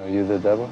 Are you the devil?